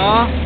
Aw.